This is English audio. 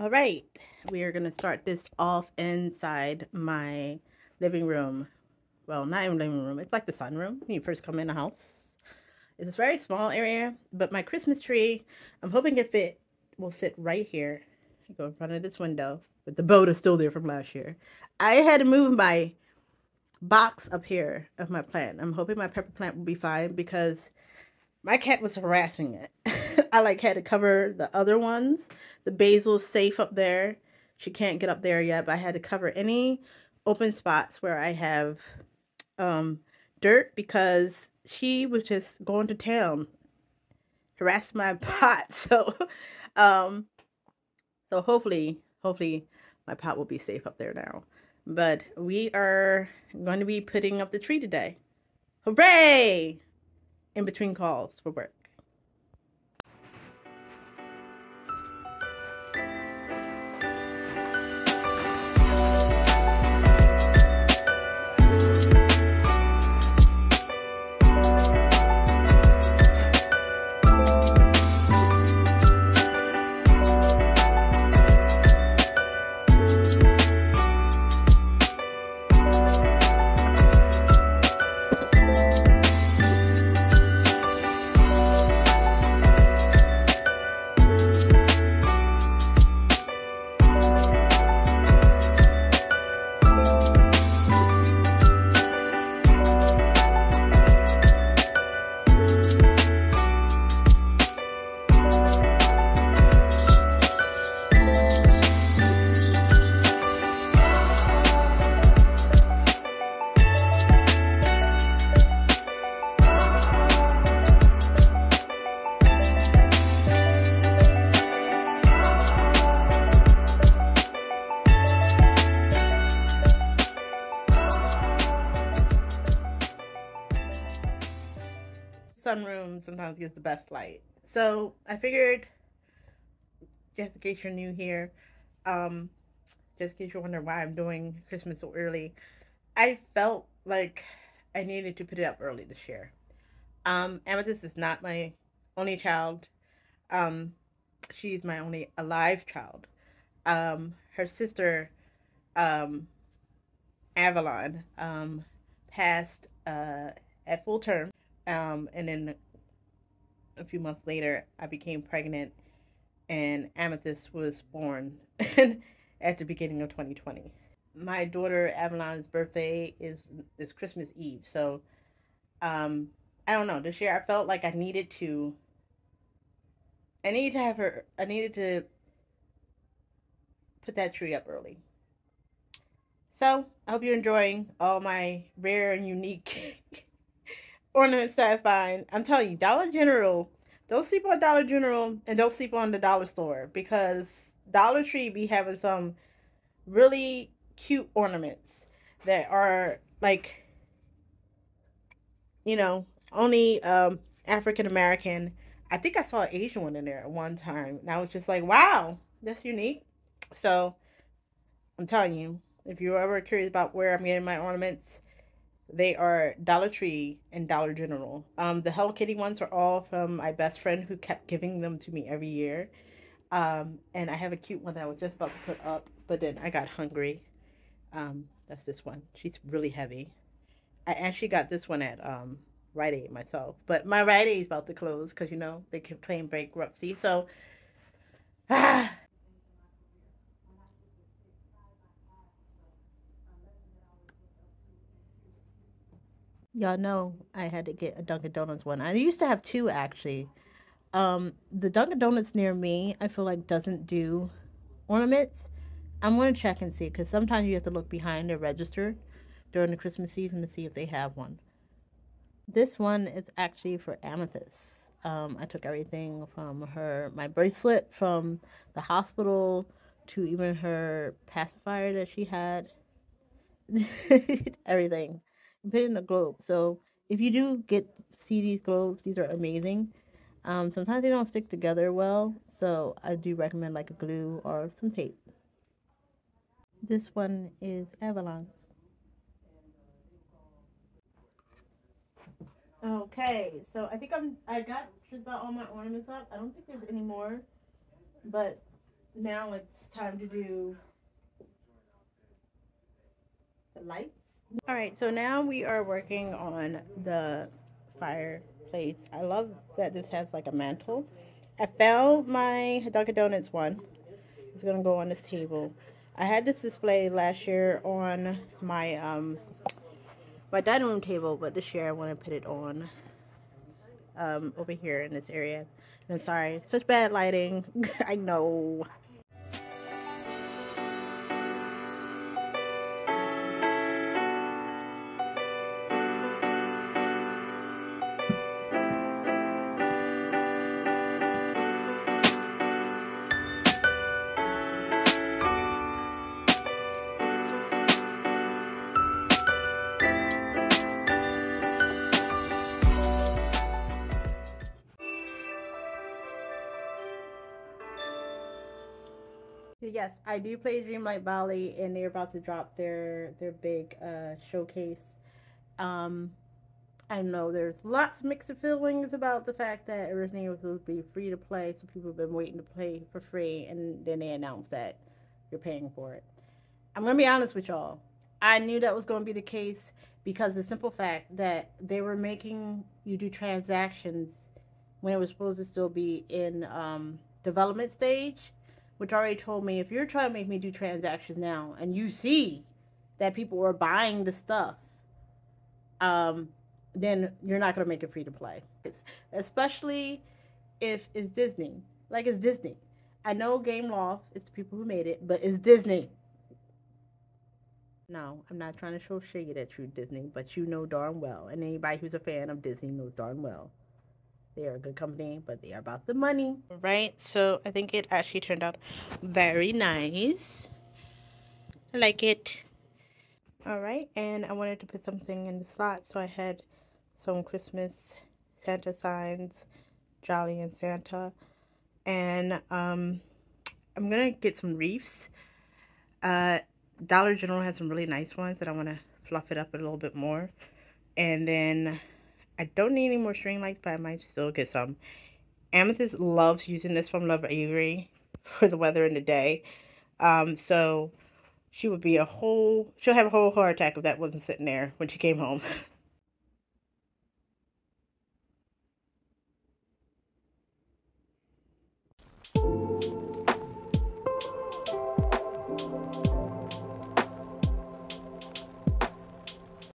All right, we are going to start this off inside my living room. Well, not even living room. It's like the sunroom when you first come in the house. It's a very small area, but my Christmas tree, I'm hoping if it will sit right here. Go in front of this window, but the boat is still there from last year. I had to move my box up here of my plant. I'm hoping my pepper plant will be fine because my cat was harassing it. I like had to cover the other ones. The basil's safe up there. She can't get up there yet, but I had to cover any open spots where I have um, dirt because she was just going to town, harassing my pot. So, um, so hopefully, hopefully my pot will be safe up there now. But we are going to be putting up the tree today. Hooray! In between calls for work. Sunroom sometimes gets the best light. So I figured, just in case you're new here, um, just in case you're wondering why I'm doing Christmas so early, I felt like I needed to put it up early this year. Um, Amethyst is not my only child. Um, she's my only alive child. Um, her sister, um, Avalon, um, passed uh, at full term um, and then a few months later, I became pregnant, and Amethyst was born at the beginning of 2020. My daughter Avalon's birthday is is Christmas Eve, so um, I don't know. This year, I felt like I needed to. I needed to have her. I needed to put that tree up early. So I hope you're enjoying all my rare and unique ornaments that I find. I'm telling you, Dollar General, don't sleep on Dollar General and don't sleep on the dollar store because Dollar Tree be having some really cute ornaments that are like, you know, only um, African American. I think I saw an Asian one in there at one time, and I was just like, wow, that's unique. So I'm telling you, if you're ever curious about where I'm getting my ornaments, they are Dollar Tree and Dollar General. Um, the Hello Kitty ones are all from my best friend who kept giving them to me every year. Um, and I have a cute one that I was just about to put up, but then I got hungry. Um, that's this one. She's really heavy. I actually got this one at um, Rite Aid myself, but my Rite Aid is about to close because you know they can claim bankruptcy. So, ah, Y'all know I had to get a Dunkin' Donuts one. I used to have two actually. Um, the Dunkin' Donuts near me, I feel like doesn't do ornaments. I'm gonna check and see because sometimes you have to look behind the register during the Christmas season to see if they have one. This one is actually for Amethyst. Um, I took everything from her, my bracelet from the hospital to even her pacifier that she had. everything and put it in a globe. So if you do get see these globes, these are amazing. Um, sometimes they don't stick together well, so I do recommend like a glue or some tape. This one is Avalon's. Okay, so I think I'm I got just about all my ornaments up. I don't think there's any more, but now it's time to do lights. All right, so now we are working on the fireplace. I love that this has like a mantle. I found my Dunkin' Donuts one. It's gonna go on this table. I had this display last year on my um my dining room table, but this year I want to put it on um over here in this area. I'm sorry, such bad lighting. I know. Yes, I do play Dreamlight Valley, and they're about to drop their their big uh, showcase. Um, I know there's lots of mixed feelings about the fact that originally it was supposed to be free to play, so people have been waiting to play for free, and then they announced that you're paying for it. I'm gonna be honest with y'all. I knew that was going to be the case because the simple fact that they were making you do transactions when it was supposed to still be in um, development stage which already told me if you're trying to make me do transactions now and you see that people are buying the stuff, um, then you're not going to make it free to play. Especially if it's Disney. Like it's Disney. I know Gameloft is the people who made it, but it's Disney. No, I'm not trying to show shade at you, Disney, but you know darn well, and anybody who's a fan of Disney knows darn well they are a good company, but they are about the money. Right? So I think it actually turned out very nice. I like it. Alright, and I wanted to put something in the slot, so I had some Christmas Santa signs, Jolly and Santa. And um, I'm going to get some wreaths. Uh, Dollar General has some really nice ones that I want to fluff it up a little bit more. And then I don't need any more string lights, but I might still get some. Amethyst loves using this from Lovevery for the weather in the day. Um, so she would be a whole, she'll have a whole heart attack if that wasn't sitting there when she came home.